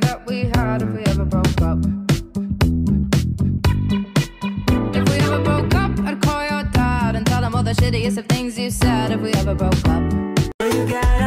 that we had if we ever broke up. If we ever broke up, I'd call your dad and tell him all the shittiest of things you said if we ever broke up. You got,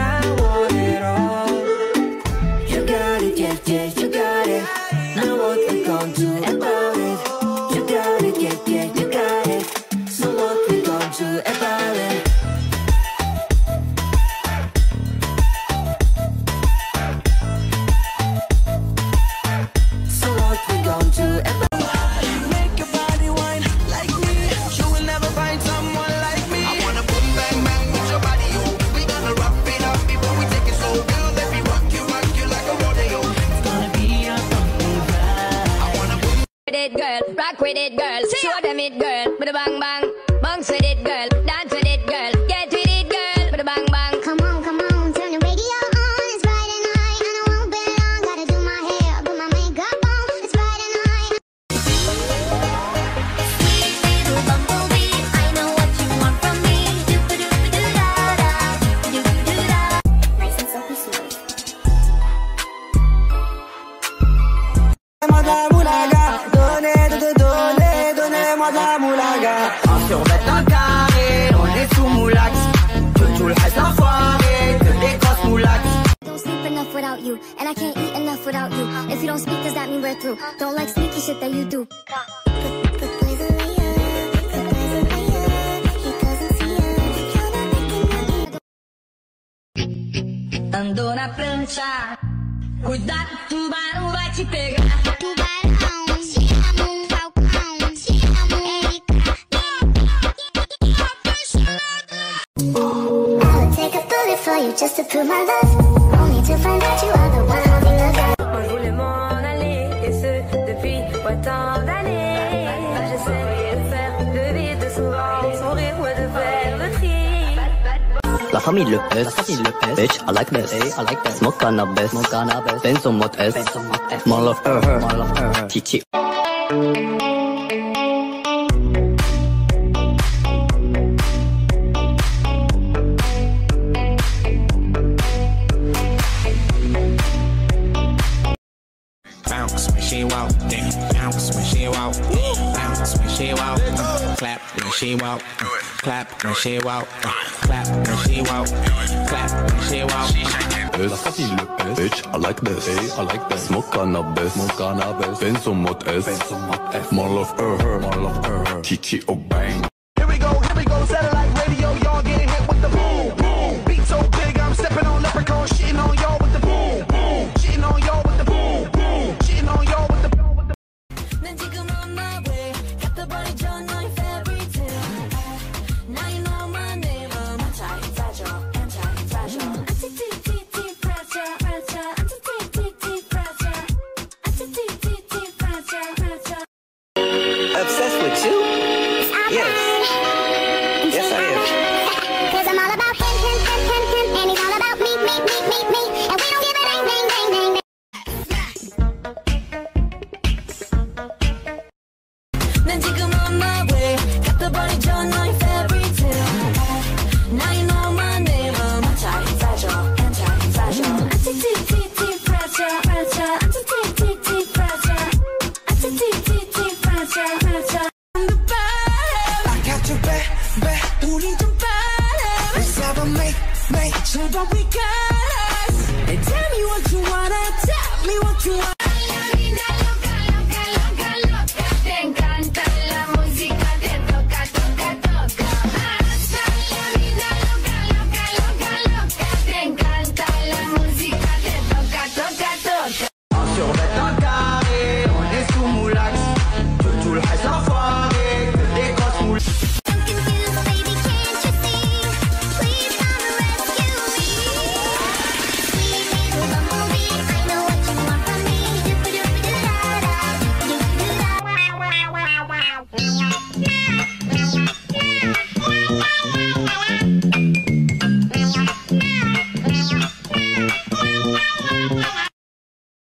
it, girl. Rock with it, girl. Show them it, girl. With a bang bang. Bounce with it, girl. Dance with it, girl. Get with it, girl. With a bang bang. Come on, come on, turn the radio on. It's Friday night and I won't be long. Gotta do my hair, put my makeup on. It's Friday night. Sweet little bumblebee, I know what you want from me. Do-ba-do-ba-do-da-da, do-ba-do-ba-do-da. Nice and silky smooth. Donnez-moi de la moulaga, donnez, you, and I can't eat enough without you. If you don't speak, does that mean we're through? Don't like sneaky shit that you do. Ando na prancha. Cuidado, tubarão vai te pegar. Tubarão, te amo, falcão, te amo, Erika. I would take a bullet for you just to prove my love. Only to find depuis ouais, tant d'années. J'essaie de faire de vite, de souvent sourire, ouais, de faire le tri. La famille le pèse, la famille le pèse. Bitch, I like this, I like that. Smoke cannabis, smoke cannabis. Benzo mot S, Benzo mot S. More love her, her, more love her, she walk, then bounce when she walk, bounce when she walk, clap when she walk, clap when she walk, clap when she walk, clap when she walk. La famille le pèse. Bitch, I like this. Hey, I like that. Smoke cannabis. Smoke cannabis. Benzo mot S. Benzo mot S. More love her, her. More love her, her. Chichi oh bang. Here we go, here we go, satellite dang. 난 지금 on my way. 갖다 버리죠 너의 fairy tale. Now you know my name. I'm anti-fragile, anti-fragile. Anti-T-T-T fragile, fragile. Anti-T-T-T fragile. Anti-T-T-T fragile, fragile. I got your back, back. 우리 좀 빨리. Let's have a make, make. 제발 we got us. And tell me what you wanna, tell me what you want.